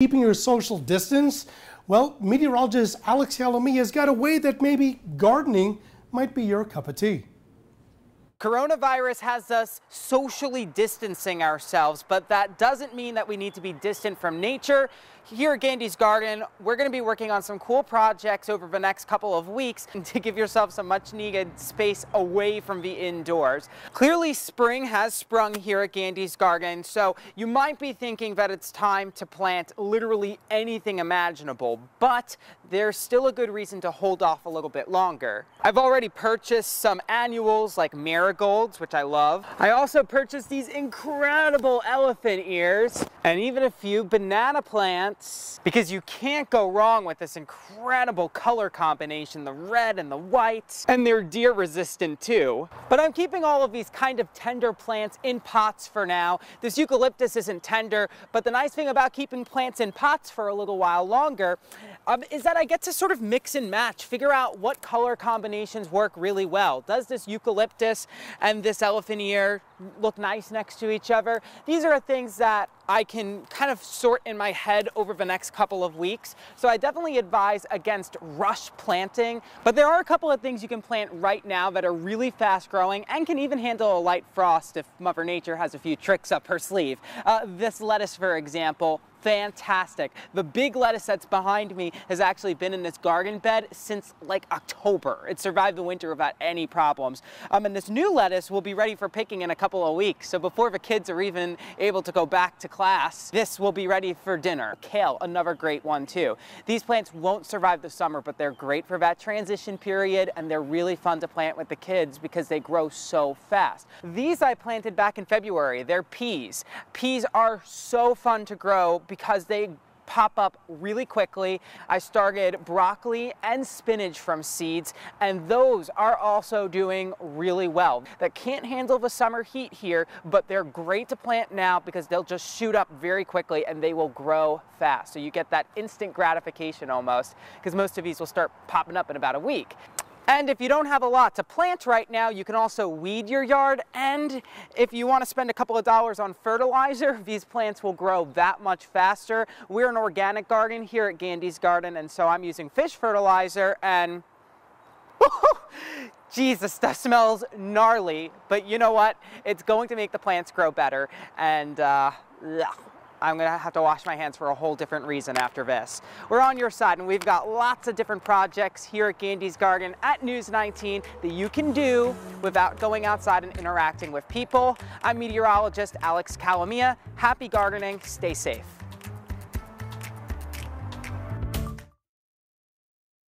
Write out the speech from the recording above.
keeping your social distance? Well, meteorologist Alex Calamia has got a way that maybe gardening might be your cup of tea. Coronavirus has us socially distancing ourselves, but that doesn't mean that we need to be distant from nature. Here at Gandy's Garden, we're going to be working on some cool projects over the next couple of weeks to give yourself some much needed space away from the indoors. Clearly spring has sprung here at Gandy's Garden, so you might be thinking that it's time to plant literally anything imaginable, but there's still a good reason to hold off a little bit longer. I've already purchased some annuals like marigolds, which I love. I also purchased these incredible elephant ears and even a few banana plants because you can't go wrong with this incredible color combination, the red and the white, and they're deer resistant too. But I'm keeping all of these kind of tender plants in pots for now. This eucalyptus isn't tender, but the nice thing about keeping plants in pots for a little while longer um, is that I get to sort of mix and match, figure out what color combinations work really well. Does this eucalyptus and this elephant ear look nice next to each other? These are things that I can kind of sort in my head over the next couple of weeks. So I definitely advise against rush planting, but there are a couple of things you can plant right now that are really fast growing and can even handle a light frost if Mother Nature has a few tricks up her sleeve. Uh, this lettuce, for example, fantastic. The big lettuce that's behind me has actually been in this garden bed since like October. It survived the winter without any problems. Um, and this new lettuce will be ready for picking in a couple of weeks. So before the kids are even able to go back to class, this will be ready for dinner. Kale, another great one too. These plants won't survive the summer, but they're great for that transition period and they're really fun to plant with the kids because they grow so fast. These I planted back in February. They're peas. Peas are so fun to grow because they pop up really quickly. I started broccoli and spinach from seeds, and those are also doing really well. That can't handle the summer heat here, but they're great to plant now because they'll just shoot up very quickly and they will grow fast. So you get that instant gratification almost, because most of these will start popping up in about a week. And if you don't have a lot to plant right now, you can also weed your yard. And if you want to spend a couple of dollars on fertilizer, these plants will grow that much faster. We're an organic garden here at Gandy's Garden, and so I'm using fish fertilizer and Jesus, that smells gnarly, but you know what? It's going to make the plants grow better, and uh, I'm going to have to wash my hands for a whole different reason after this. We're on your side, and we've got lots of different projects here at Gandy's Garden at News 19 that you can do without going outside and interacting with people. I'm meteorologist Alex Calamia. Happy gardening. Stay safe.